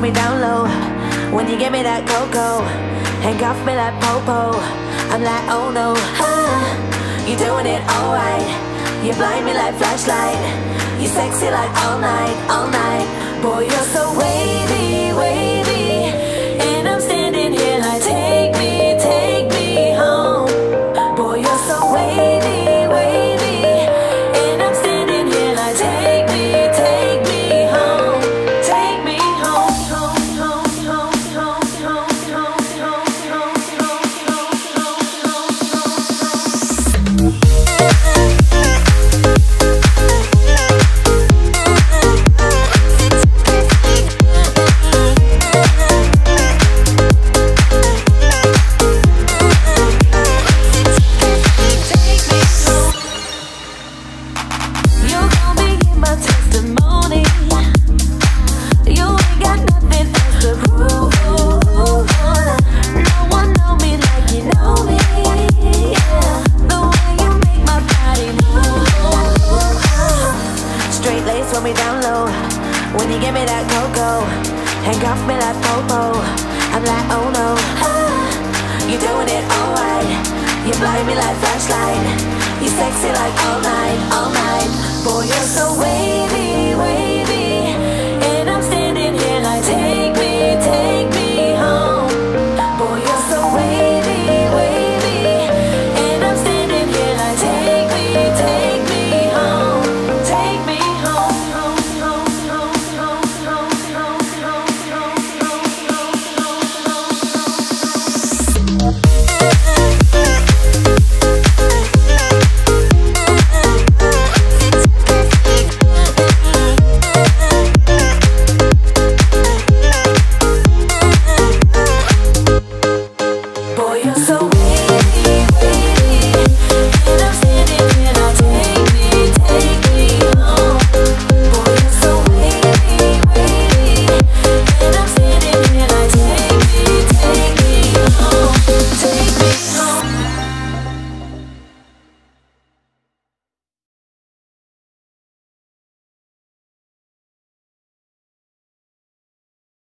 we down low. When you give me that cocoa, handcuff me like popo. I'm like, oh no, ah, You're doing it alright. You blind me like flashlight. You sexy like all night, all night. Boy, you're so wavy, Straight lace when we down low. When you give me that cocoa, handcuff me like popo. I'm like, oh no, ah, you doing it alright. You blind me like flashlight. You sexy like all night, all night. Boy, you're so wavy, boy, you're so